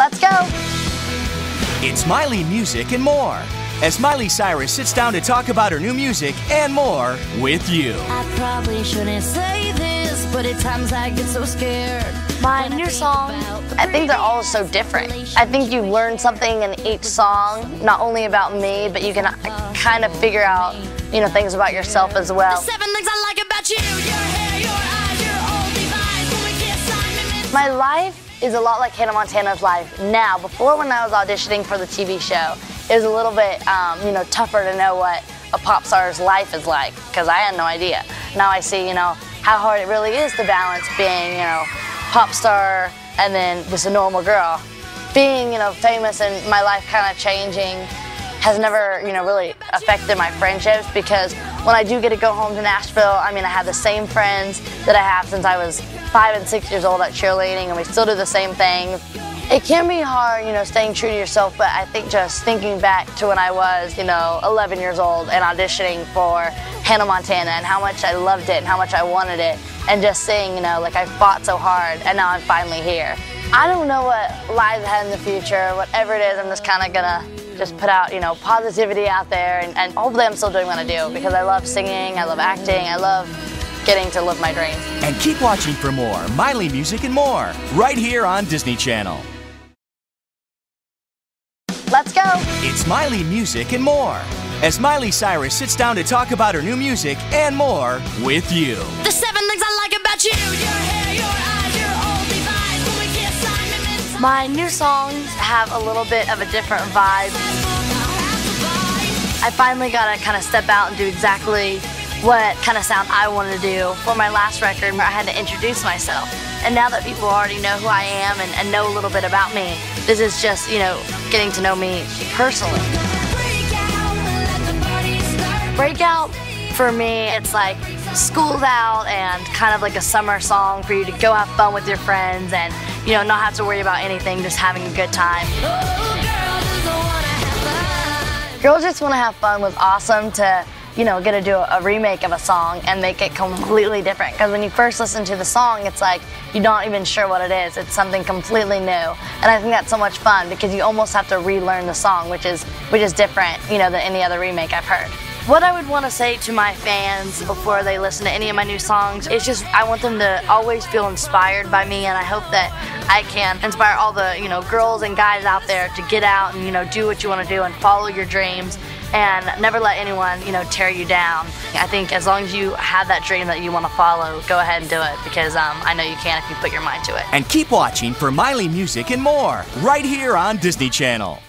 Let's go! It's Miley Music and more. As Miley Cyrus sits down to talk about her new music and more with you. I probably shouldn't say this, but at times I get so scared. My new song, I think they're all so different. I think you learn something in each song, not only about me, but you can uh, kind of figure out, you know, things about yourself as well. Seven things I like about you, your hair, your eyes, your old Levi's. When we kiss, I'm My life is a lot like Hannah Montana's life now. Before, when I was auditioning for the TV show, it was a little bit, um, you know, tougher to know what a pop star's life is like because I had no idea. Now I see, you know, how hard it really is to balance being, you know, pop star and then just a normal girl. Being, you know, famous and my life kind of changing has never, you know, really affected my friendships because when I do get to go home to Nashville, I mean, I have the same friends that I have since I was five and six years old at cheerleading, and we still do the same things. It can be hard, you know, staying true to yourself, but I think just thinking back to when I was, you know, 11 years old and auditioning for Hannah Montana and how much I loved it and how much I wanted it, and just seeing, you know, like I fought so hard and now I'm finally here. I don't know what lies ahead in the future, whatever it is, I'm just kind of gonna just put out, you know, positivity out there, and, and hopefully I'm still doing what I do because I love singing, I love acting, I love getting to live my dreams. And keep watching for more Miley Music and more right here on Disney Channel. Let's go! It's Miley Music and more. As Miley Cyrus sits down to talk about her new music and more with you. The seven things I like about you, your hair, your eyes, your old Levi's. When we kiss, I'm My new songs have a little bit of a different vibe. I finally got to kind of step out and do exactly what kind of sound I wanted to do. For my last record, I had to introduce myself. And now that people already know who I am and, and know a little bit about me, this is just, you know, getting to know me personally. Breakout, for me, it's like school's out and kind of like a summer song for you to go have fun with your friends and, you know, not have to worry about anything, just having a good time. Girls Just Want to Have Fun was awesome to, you know, going to do a remake of a song and make it completely different. Because when you first listen to the song, it's like you're not even sure what it is. It's something completely new. And I think that's so much fun because you almost have to relearn the song, which is which is different, you know, than any other remake I've heard. What I would want to say to my fans before they listen to any of my new songs is just I want them to always feel inspired by me and I hope that I can inspire all the, you know, girls and guys out there to get out and, you know, do what you want to do and follow your dreams and never let anyone, you know, tear you down. I think as long as you have that dream that you want to follow, go ahead and do it because um, I know you can if you put your mind to it. And keep watching for Miley Music and more right here on Disney Channel.